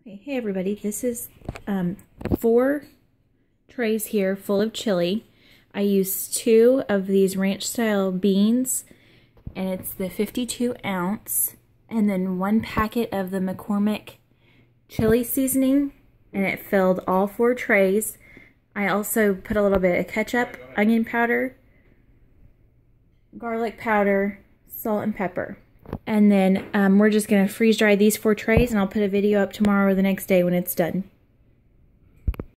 Okay, hey everybody, this is um, four trays here full of chili. I used two of these ranch style beans and it's the 52 ounce and then one packet of the McCormick chili seasoning and it filled all four trays. I also put a little bit of ketchup, onion powder, garlic powder, salt and pepper. And then um, we're just going to freeze dry these four trays and I'll put a video up tomorrow or the next day when it's done.